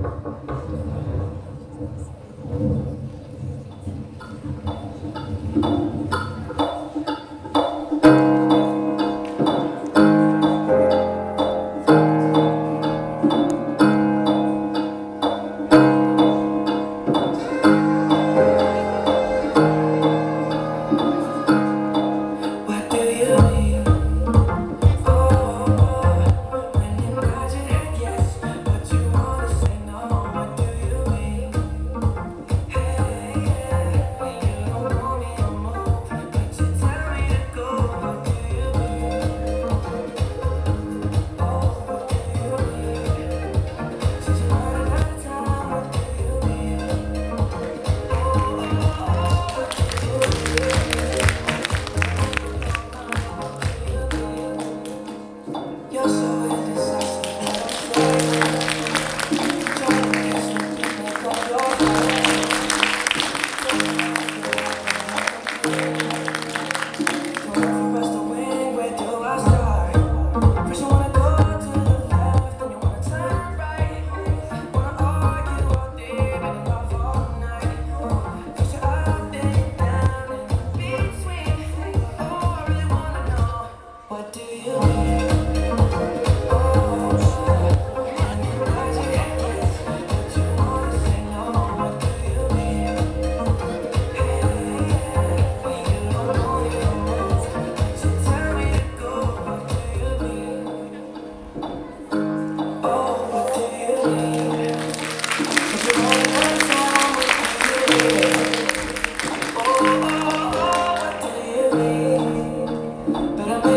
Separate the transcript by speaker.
Speaker 1: What do You're so